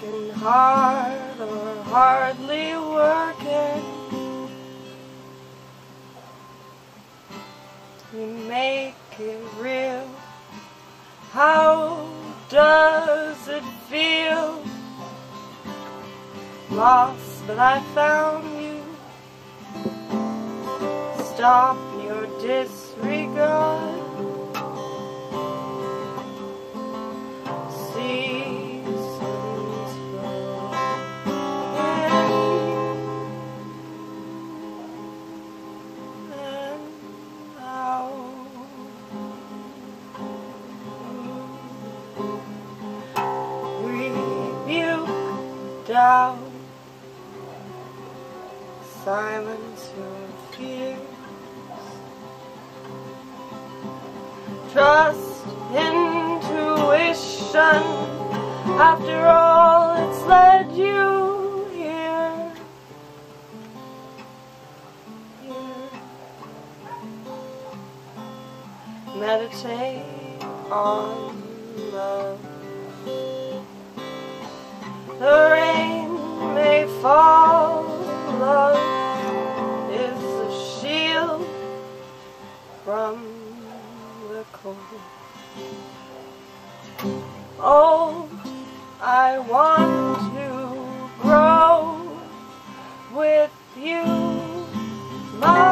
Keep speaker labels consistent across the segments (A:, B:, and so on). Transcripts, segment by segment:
A: working hard or hardly working. You make it real. How does it feel? Lost, but I found you. Stop your disregard. Doubt. Silence your fears. Trust intuition. After all, it's led you here. Here. Meditate on love. The fall, love is a shield from the cold. Oh, I want to grow with you, my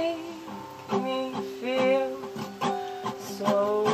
A: Make me feel so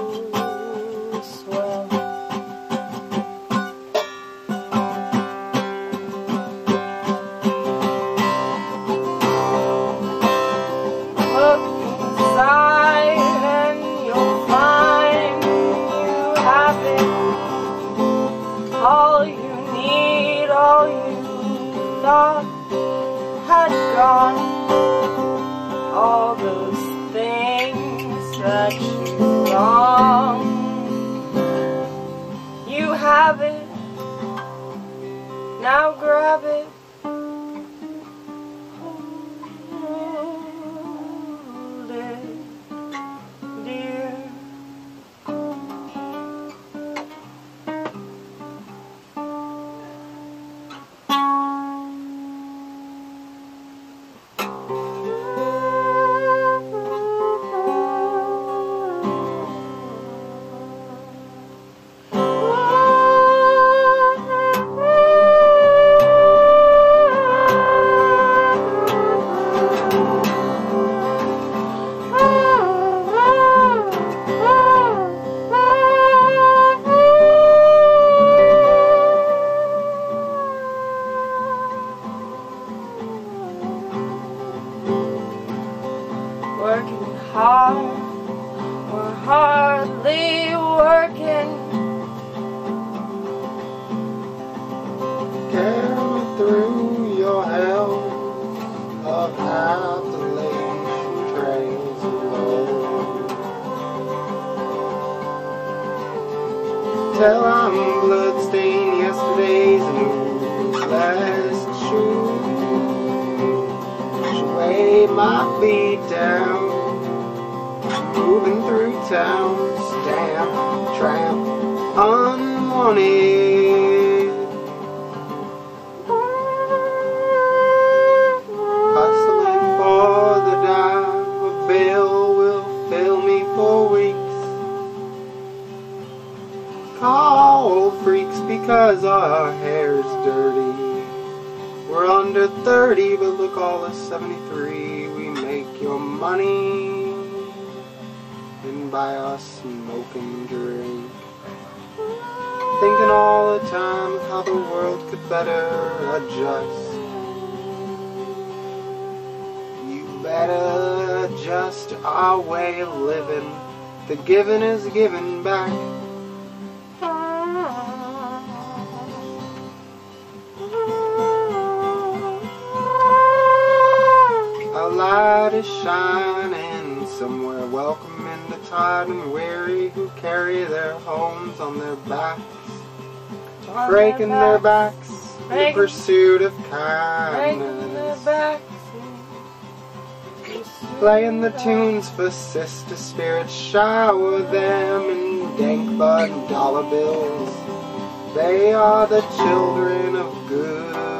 A: that you long. You have it. Now grab it.
B: Till I'm bloodstained yesterday's and last shoe. She weighed my feet down, moving through town, stamp, tramp, unwanted. Our hair's dirty. We're under 30, but look all of 73. We make your money and buy us smoke and drink. Thinking all the time of how the world could better adjust. You better adjust our way of living. The giving is giving back. Is shining somewhere, welcoming the tired and weary who carry their homes on their backs, breaking their backs in
A: Breaking-
B: pursuit of kindness.
A: backs.
B: Playing the tunes for sister spirits, shower them in dank bud dollar bills. They are the children of good.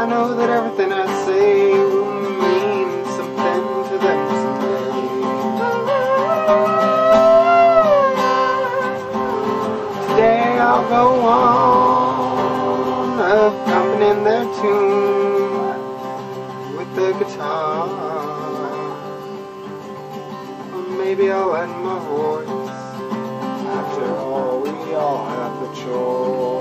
B: I know that everything I say will mean something to them someday. Today I'll go on accompanying their tune with the guitar. Or maybe I'll lend my voice. After all, we all have the choice.